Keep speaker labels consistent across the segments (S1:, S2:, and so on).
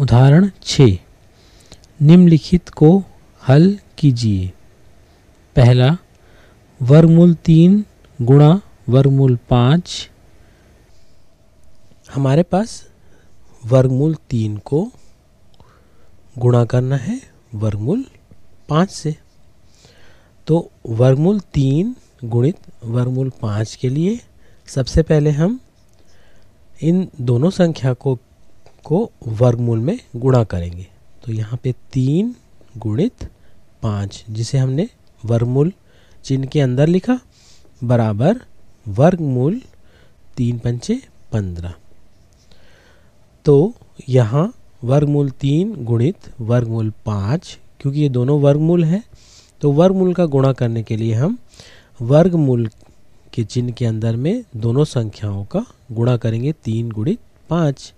S1: उदाहरण छ। निम्नलिखित को हल कीजिए। पहला, वर्गमूल तीन गुणा वर्गमूल पाँच।
S2: हमारे पास वर्गमूल तीन को गुणा करना है वर्गमूल पाँच से। तो वर्गमूल तीन गुणित वर्गमूल पाँच के लिए सबसे पहले हम इन दोनों संख्या को को वर्गमूल में गुणा करेंगे। तो यहाँ पे तीन गुणित पाँच, जिसे हमने वर्गमूल चिन्ह के अंदर लिखा, बराबर वर्गमूल तीन पंचे पंद्रह। तो यहाँ वर्गमूल तीन गुणित वर्गमूल पाँच, क्योंकि ये दोनों वर्गमूल है तो वर्गमूल का गुणा करने के लिए हम वर्गमूल के चिन्ह के अंदर में दोनों संख्याओं का गुणा करेंगे, तीन गुणित पाँच।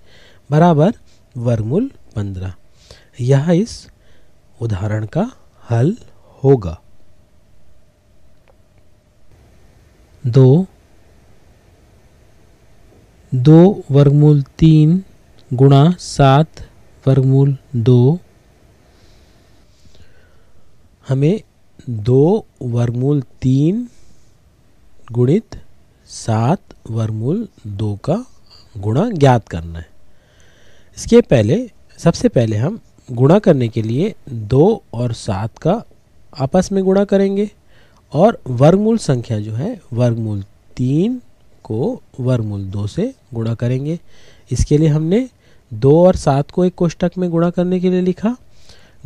S2: बराबर वर्गमूल पंद्रह। यह इस उदाहरण का हल होगा।
S1: दो। दो वर्गमूल तीन गुणा सात वर्गमूल दो।
S2: हमें दो वर्गमूल तीन गुणित सात वर्गमूल दो का गुणा ज्ञात करना है। इसके पहले, सबसे पहले हम गुणा करने के लिए दो और सात का आपस में गुणा करेंगे और वर्गमूल संख्या जो है, वर्गमूल तीन को वर्गमूल दो से गुणा करेंगे। इसके लिए हमने दो और सात को एक कोष्टक में गुणा करने के लिए लिखा।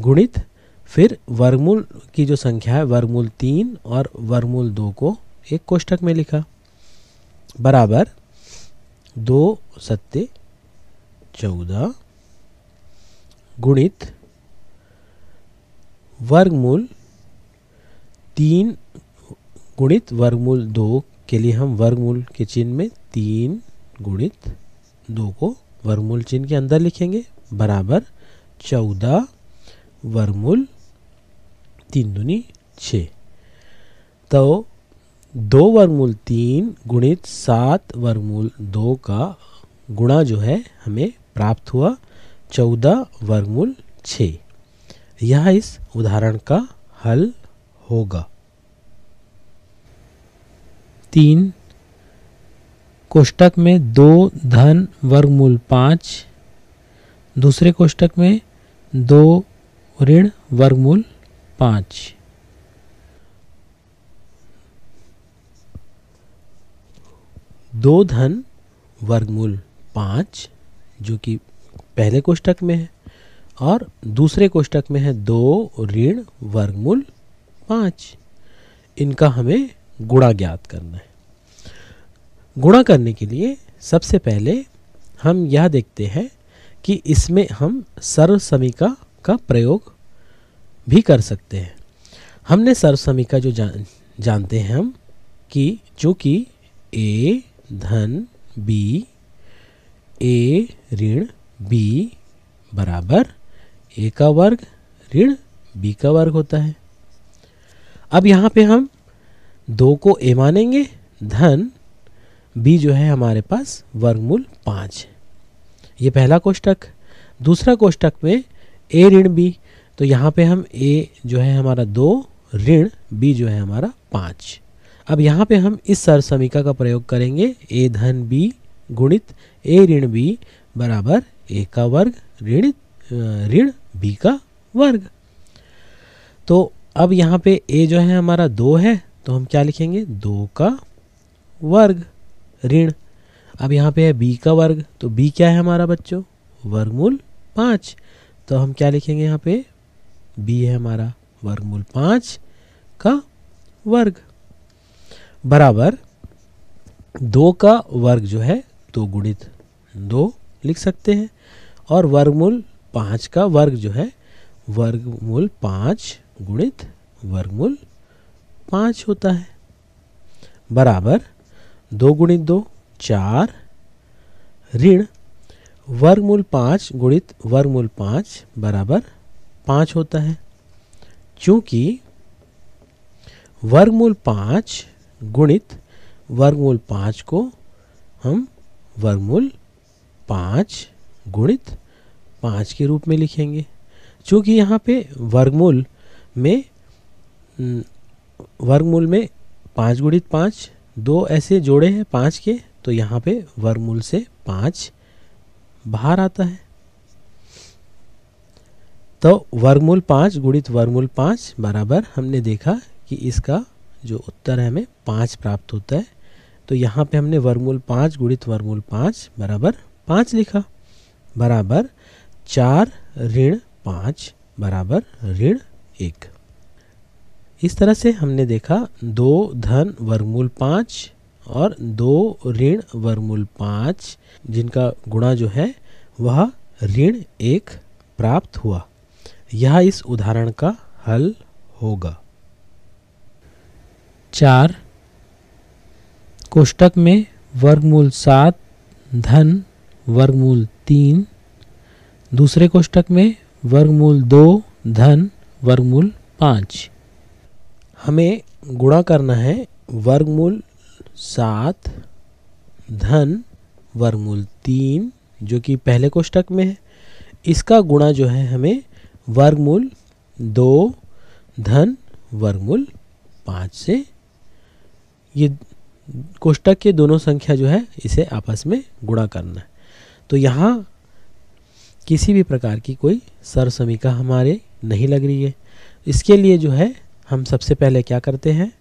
S2: गुणित, फिर वर्गमूल की जो संख्या है, वर्गमूल तीन और वर्गमूल दो को एक कोष्टक में लिखा। बराबर, दो सत्य चौदह, गुणित वर्गमूल तीन, गुणित वर्गमूल दो के लिए हम वर्गमूल के चिन्ह में तीन, गुणित दो को वर्गमूल चिन्ह के अंदर लिखेंगे, बराबर चौदह, वर्गमूल तीन दुनी छ तो दो वर्गमूल तीन, गुणित सात, वर्गमूल दो का गुणा जो है हमें प्राप्त हुआ चौदह वर्गमूल छ यह इस उदाहरण का हल होगा।
S1: तीन, कोष्टक में दो धन वर्गमूल पाँच। दूसरे कोष्टक में दो ऋण वर्गमूल पाँच।
S2: दो धन वर्गमूल पाँच। जो कि पहले कोष्टक में है और दूसरे कोष्टक में है दो, ऋण, वर्गमूल, पाँच। इनका हमें गुणा ज्ञात करना है। गुणा करने के लिए सबसे पहले हम यह देखते हैं कि इसमें हम सर्व समीका का प्रयोग भी कर सकते हैं। हमने सर्व समीका जो जान, जानते हैं हम कि चूँकि ए, धन, बी ए ऋण बी बराबर, ए का वर्ग ऋण बी का वर्ग होता है। अब यहाँ पे हम दो को ए मानेंगे, धन बी जो है हमारे पास वर्गमूल पाँच ये पहला कोष्टक। दूसरा कोष्टक में ए ऋण बी तो यहाँ पे हम ए जो है हमारा दो, ऋण बी जो है हमारा पाँच। अब यहाँ पे हम इस सर समीका का प्रयोग करेंगे, ए धन बी गुणित ए ऋण बी बराबर ए का वर्ग, ऋण ऋण बी का वर्ग। तो अब यहाँ पे ए जो है हमारा दो है तो हम क्या लिखेंगे? दो का वर्ग, ऋण। अब यहाँ पे है बी का वर्ग तो बी क्या है हमारा बच्चों? वर्गमूल पाँच। तो हम क्या लिखेंगे यहाँ पे? बी है हमारा वर्गमूल पाँच का वर्ग। बराबर दो का वर्ग जो है दो गुणित दो लिख सकते हैं। और वर्गमूल पाँच का वर्ग जो है, वर्गमूल पाँच गुणित वर्गमूल पाँच होता है। बराबर दो गुणित दो, चार। ऋण, वर्गमूल पाँच गुणित वर्गमूल पाँच बराबर पाँच होता है। चूँकि वर्गमूल पाँच गुणित वर्गमूल पाँच को हम वर्गमूल पाँच गुणित पाँच के रूप में लिखेंगे। चूँकि यहाँ पे वर्गमूल में वर्गमूल में पाँच गुणित पाँच, दो ऐसे जोड़े हैं पाँच के तो यहाँ पे वर्गमूल से पाँच बाहर आता है। तो वर्गमूल पाँच गुणित वर्गमूल पाँच बराबर हमने देखा कि इसका जो उत्तर है हमें पाँच प्राप्त होता है। तो यहाँ पे हमने वर्गमूल पाँच गुणित वर्गमूल पाँच बराबर पाँच लिखा। बराबर चार ऋण पाँच बराबर ऋण एक। इस तरह से हमने देखा दो धन वर्गमूल पाँच और दो ऋण वर्गमूल पाँच जिनका गुणा जो है वह ऋण एक प्राप्त हुआ। यह इस उदाहरण का हल होगा।
S1: चार कोष्टक में वर्गमूल सात, धन वर्गमूल तीन, दूसरे कोष्टक में वर्गमूल दो, धन वर्गमूल पाँच।
S2: हमें गुणा करना है वर्गमूल सात, धन वर्गमूल तीन, जो कि पहले कोष्टक में है। इसका गुणा जो है हमें वर्गमूल दो, धन वर्गमूल पाँच से, ये कोष्टक के दोनों संख्या जो है, इसे आपस में गुणा करना है। तो यहाँ किसी भी प्रकार की कोई सर समीका हमारे नहीं लग रही है। इसके लिए जो है, हम सबसे पहले क्या करते हैं?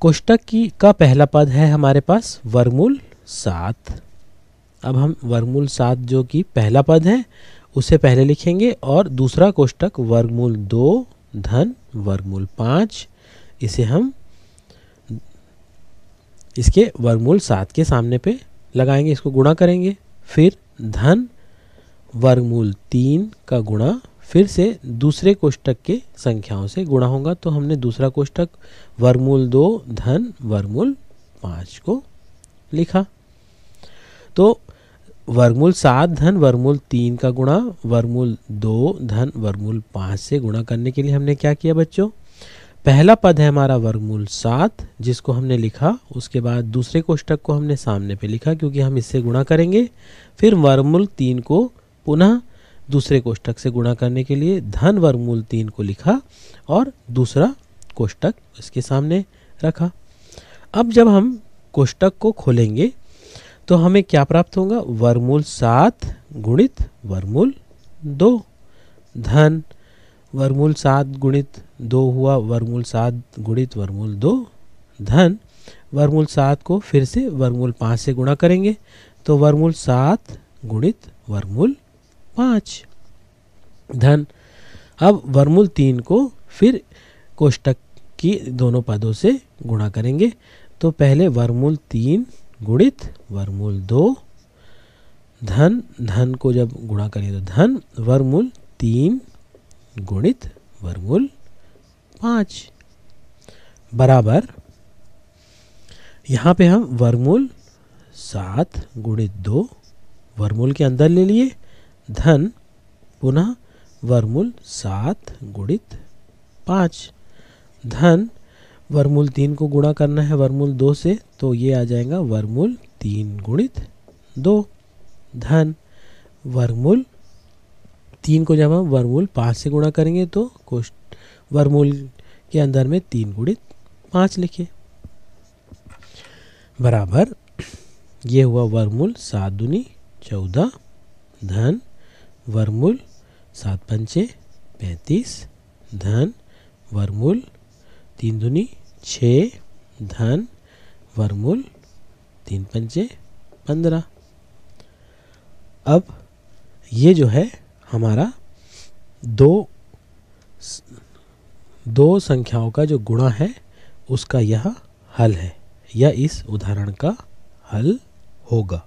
S2: कोष्टक की का पहला पद है हमारे पास वर्मूल सात। अब हम वर्गमूल सात जो कि पहला पद है, उसे पहले लिखेंगे और दूसरा कोष्टक वर्गमूल दो, धन वर्गमूल पाँच, इसे हम इसके वर्गमूल सात के सामने पे लगाएँगे, इसको गुणा करेंगे, फिर धन वर्गमूल तीन का गुणा, फिर से दूसरे कोष्टक के संख्याओं से गुणा होगा। तो हमने दूसरा कोष्टक वर्गमूल दो, धन वर्गमूल पाँच को लिखा। तो वर्गमूल सात, धन वर्गमूल तीन का गुणा वर्गमूल दो, धन वर्गमूल पाँच से गुणा करने के लिए हमने क्या किया बच्चों? पहला पद है हमारा वर्गमूल सात, जिसको हमने लिखा, उसके बाद दूसरे कोष्टक को हमने सामने पे लिखा, क्योंकि हम इससे गुणा करेंगे। फिर वर्गमूल तीन को पुनः दूसरे कोष्टक से गुणा करने के लिए धन वर्गमूल तीन को लिखा और दूसरा कोष्टक इसके सामने रखा। अब जब हम कोष्टक को खोलेंगे तो हमें क्या प्राप्त होगा? वर्गमूल सात गुणित वर्गमूल दो। धन वर्गमूल सात गुणित दो हुआ वर्गमूल सात गुणित वर्गमूल दो, धन वर्गमूल सात को फिर से वर्गमूल पाँच से गुणा करेंगे तो वर्गमूल सात गुणित वर्गमूल पाँच। धन, अब वर्गमूल तीन को फिर कोष्टक की दोनों पदों से गुणा करेंगे तो पहले वर्गमूल तीन गुणित वर्गमूल दो, धन धन को जब गुणा करें तो धन वर्गमूल तीन गुणित वर्गमूल पाँच। बराबर। यहाँ पे हम वर्गमूल सात गुणित दो वर्गमूल के अंदर ले लिए, धन पुनः वर्गमूल सात गुणित पाँच। धन वर्गमूल तीन को गुणा करना है वर्गमूल दो से तो ये आ जाएगा वर्गमूल तीन गुणित दो। धन वर्गमूल तीन को जब हम वर्मूल पाँच से गुणा करेंगे तो कोष्ट वर्मूल के अंदर में तीन गुणित पाँच लिखे। बराबर। ये हुआ वर्मूल, सात दुनी, चौदह। धन, वर्मूल, सात पंचे, पैंतीस। धन, वर्मूल, तीन दुनी छ धन, वर्मूल, तीन पंचे, पंद्रह। अब ये जो है हमारा दो दो संख्याओं का जो गुणा है, उसका यह हल है। यह इस उदाहरण का हल होगा।